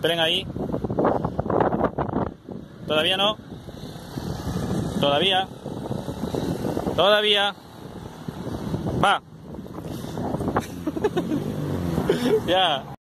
Esperen ahí. Todavía no. Todavía. Todavía. Va. ya.